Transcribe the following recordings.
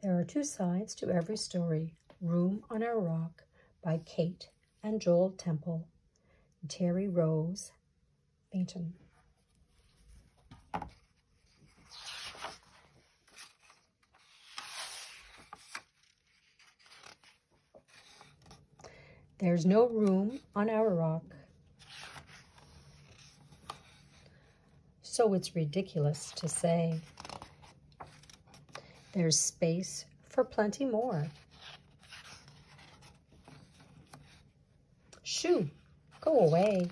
There are two sides to every story. Room on Our Rock by Kate and Jol Temple. Terri Rose Baynton. There's no room on our rock. So it's ridiculous to say. There's space for plenty more. Shoo, go away.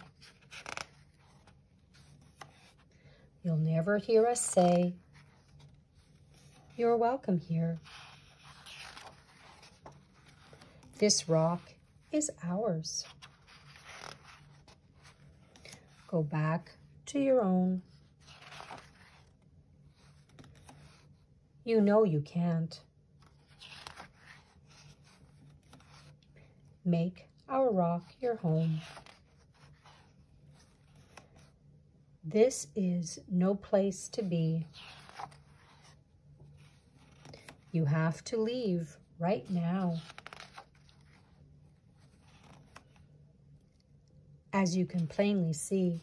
You'll never hear us say, You're welcome here. This rock is ours. Go back to your own. You know you can't. Make our rock your home. This is no place to be. You have to leave right now. As you can plainly see.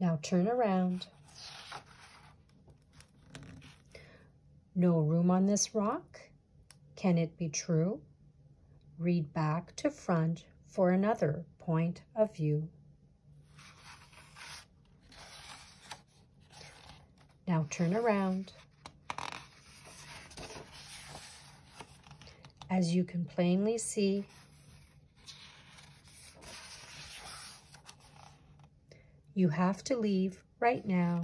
Now turn around. No room on this rock? Can it be true? Read back to front for another point of view. Now turn around. As you can plainly see, you have to leave right now.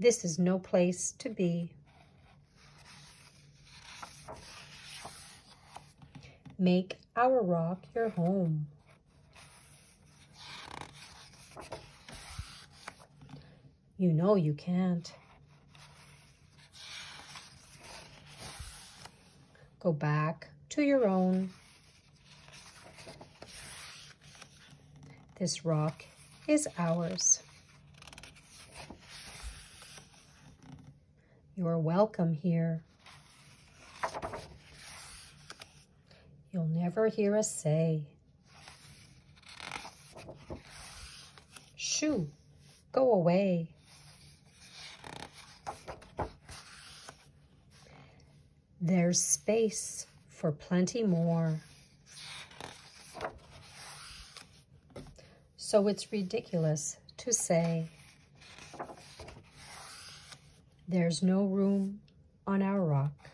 This is no place to be. Make our rock your home. You know you can't. Go back to your own. This rock is ours. You're welcome here. You'll never hear us say. Shoo, go away. There's space for plenty more. So it's ridiculous to say there's no room on our rock.